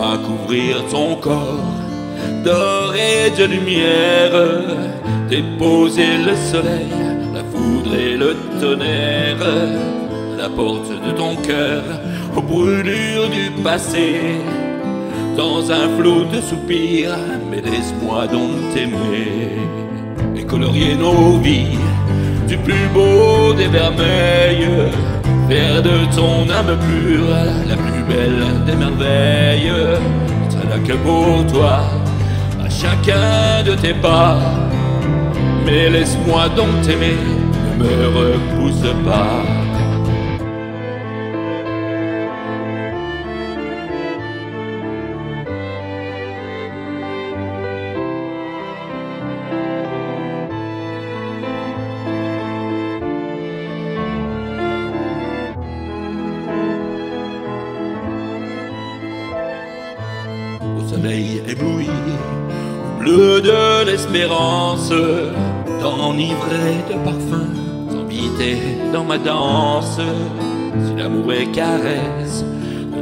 Couvrir ton corps. D'or et de lumière, déposer le soleil, la foudre et le tonnerre la porte de ton cœur, aux brûlures du passé, dans un flot de soupirs, mais laisse-moi donc t'aimer et colorier nos vies du plus beau des vermeils, faire de ton âme pure la plus belle des merveilles. Serai là que pour toi, à chacun de tes pas. Mais laisse-moi donc t'aimer, ne me repousse pas. Soleil ébloui, bleu de l'espérance, t'enivrer de parfum, t'inviter dans ma danse. Si l'amour est caresse,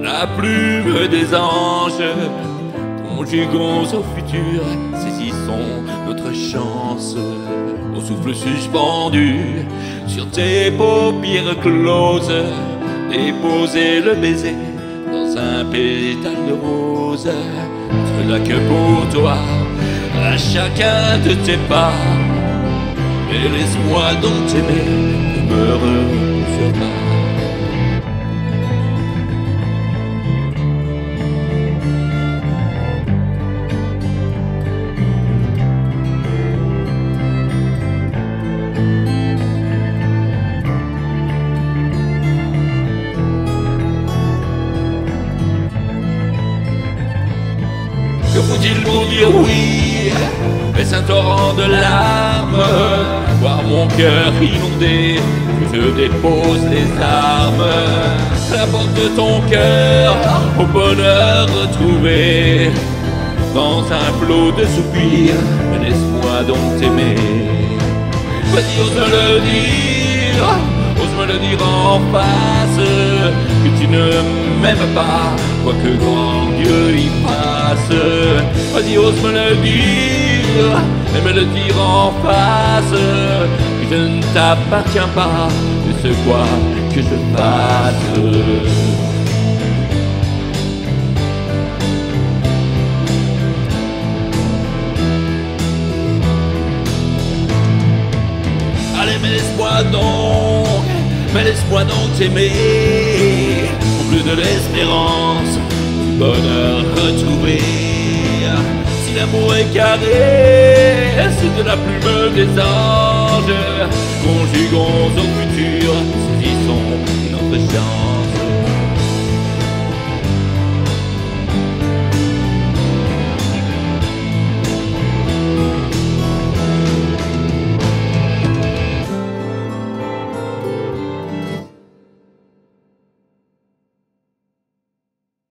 la plume des anges, conjuguons au futur, saisissons notre chance. Au souffle suspendu sur tes paupières closes, déposer le baiser dans un pétale de rose. Je là que pour toi, à chacun de tes pas. Et laisse-moi donc t'aimer, me Que faut-il pour dire oui Est-ce un torrent de larmes Voir mon cœur inondé Je dépose les armes. La porte de ton cœur Au bonheur retrouvé Dans un flot de soupirs Mais laisse-moi donc t'aimer. Vas-y, ose me le dire Ose me le dire en face. Que tu ne m'aimes pas Quoique grand Dieu y passe Vas-y, ose me le dire Et me le dire en face. Que je ne t'appartiens pas De ce quoi que je Allez, mais laisse-moi donc, mais laisse-moi donc t'aimer. Au plus de l'espérance, bonheur retrouvé. Si l'amour est carré, c'est de la plume des anges.